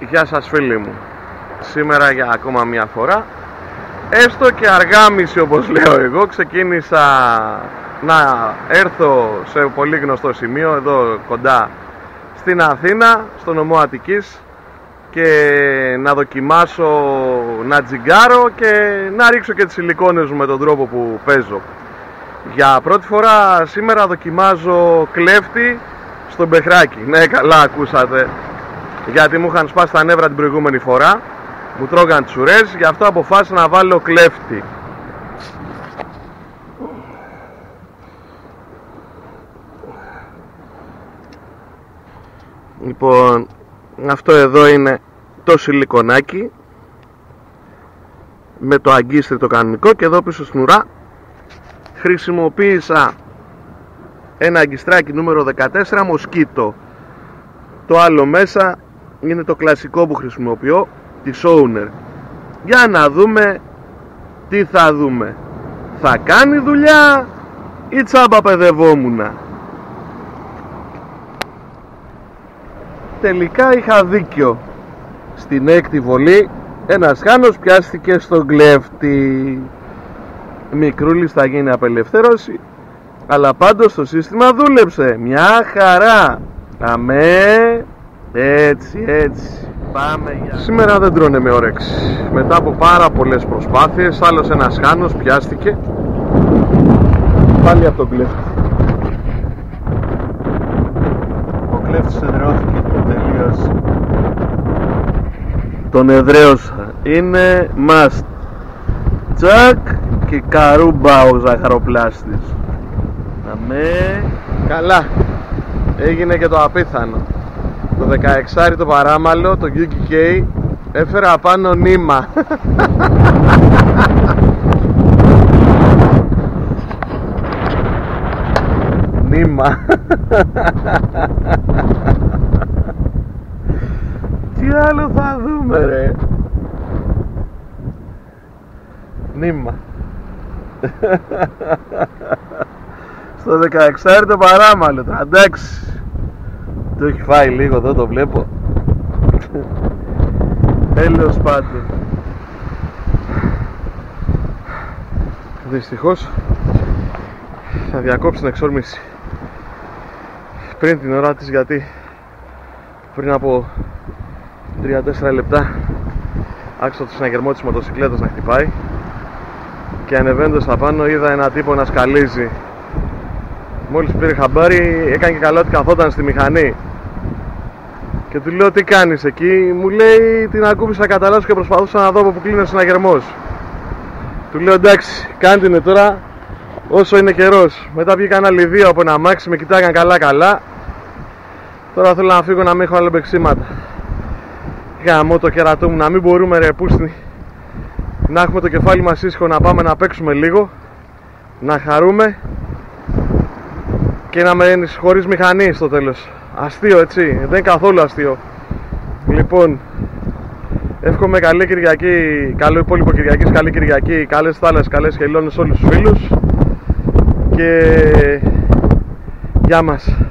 Γεια σας φίλοι μου. Σήμερα για ακόμα μια φορά Έστω και αργά μισή όπως λέω εγώ Ξεκίνησα να έρθω σε πολύ γνωστό σημείο Εδώ κοντά στην Αθήνα Στο νομό Αττικής Και να δοκιμάσω να τζιγκάρω Και να ρίξω και τις σιλικόνες μου με τον τρόπο που παίζω. Για πρώτη φορά σήμερα δοκιμάζω κλέφτη στον Πεχράκι Ναι καλά ακούσατε γιατί μου είχαν σπάσει τα νεύρα την προηγούμενη φορά μου τρώγαν τις ουρές γι' αυτό αποφάσισα να βάλω κλέφτη. Λοιπόν αυτό εδώ είναι το σιλικονάκι με το αγκίστρι το κανονικό και εδώ πίσω στην ουρά χρησιμοποίησα ένα αγκιστράκι νούμερο 14 μοσκίτο. Το άλλο μέσα είναι το κλασικό που χρησιμοποιώ της Owner. Για να δούμε τι θα δούμε. Θα κάνει δουλειά ή τσάμπα παιδευόμουνα. Τελικά είχα δίκιο. Στην έκτη βολή ένας χάνος πιάστηκε στον κλέφτη. Μικρούλης θα γίνει απελευθέρωση αλλά πάντως το σύστημα δούλεψε. Μια χαρά. Αμέ έτσι, έτσι. Πάμε για... Σήμερα δεν τρώνε με όρεξη. Μετά από πάρα πολλές προσπάθειες, άλλος ένας χάνος πιάστηκε. Πάλι από τον κλέφτη. Ο κλέφτης εδραιώθηκε τελείως. Τον εδραίωσα. Είναι must. Τσακ και καρούμπα ο ζαχαροπλάστης. Αμέ. Καλά. Έγινε και το απίθανο το 16 το παράμαλο, το UKK έφερα απάνω νήμα. Νήμα. Τι άλλο θα δούμε ρε. Νήμα. Στο 16 το παράμαλο εντάξει το έχει φάει λίγο εδώ το βλέπω. Τέλος πάντων. Δυστυχώς θα διακόψει την εξόρμηση. Πριν την ώρα της γιατί πριν από 3-4 λεπτά άκουσα το συναγερμό της μοτοσυκλέτας να χτυπάει και ανεβαίνοντας απάνω είδα ένα τύπο να σκαλίζει. Μόλις πήρε χαμπάρι έκανε και καλό ότι καθόταν στη μηχανή και του λέω τι κάνεις εκεί; Μου λέει την ακούμπησα κατά λάθος και προσπαθούσα να δω από που κλείνει ο συναγερμός Του λέω εντάξει κάντε τώρα όσο είναι καιρός Μετά βγήκαν άλλοι δύο από ένα μάξι Με κοιτάγαν καλά καλά. Τώρα θέλω να φύγω να μην έχω άλλο μπεξίματα Γαμώ το κερατό μου να μην μπορούμε ρε πούστη Να έχουμε το κεφάλι μας ήσυχο να πάμε να παίξουμε λίγο Να χαρούμε Και να μένεις χωρίς μηχανή στο τέλος Αστείο έτσι, δεν είναι καθόλου αστείο. Λοιπόν, εύχομαι καλή Κυριακή, καλό υπόλοιπο Κυριακής, καλή Κυριακή, καλές θάλασσες, καλές χελώνες σε όλους τους φίλους. Και γεια μας